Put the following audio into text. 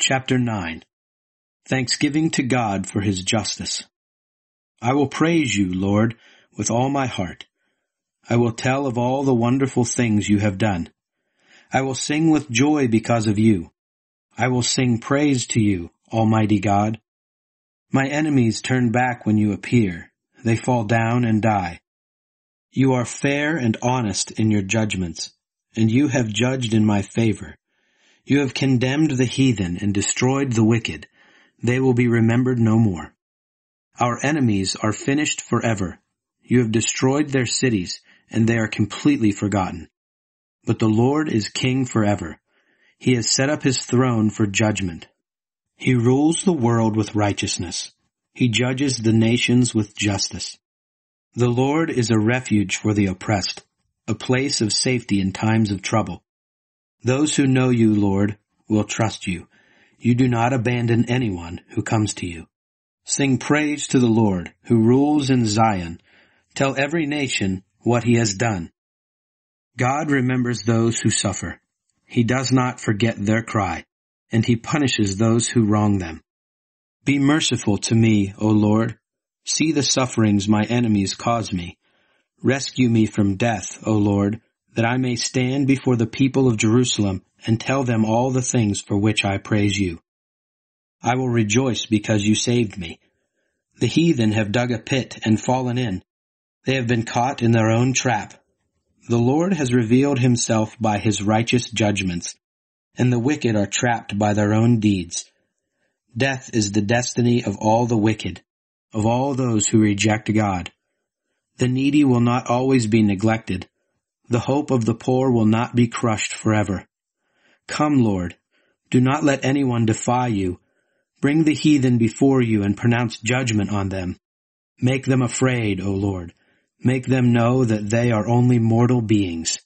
Chapter 9 Thanksgiving to God for His justice. I will praise you, Lord, with all my heart. I will tell of all the wonderful things you have done. I will sing with joy because of you. I will sing praise to you, Almighty God. My enemies turn back when you appear. They fall down and die. You are fair and honest in your judgments, and you have judged in my favor. You have condemned the heathen and destroyed the wicked. They will be remembered no more. Our enemies are finished forever. You have destroyed their cities, and they are completely forgotten. But the Lord is king forever. He has set up his throne for judgment. He rules the world with righteousness. He judges the nations with justice. The Lord is a refuge for the oppressed, a place of safety in times of trouble. Those who know you, Lord, will trust you. You do not abandon anyone who comes to you. Sing praise to the Lord, who rules in Zion. Tell every nation what he has done. God remembers those who suffer. He does not forget their cry, and he punishes those who wrong them. Be merciful to me, O Lord. See the sufferings my enemies cause me. Rescue me from death, O Lord, that I may stand before the people of Jerusalem and tell them all the things for which I praise you. I will rejoice because you saved me. The heathen have dug a pit and fallen in. They have been caught in their own trap. The Lord has revealed himself by his righteous judgments, and the wicked are trapped by their own deeds. Death is the destiny of all the wicked, of all those who reject God. The needy will not always be neglected, the hope of the poor will not be crushed forever. Come, Lord. Do not let anyone defy you. Bring the heathen before you and pronounce judgment on them. Make them afraid, O Lord. Make them know that they are only mortal beings.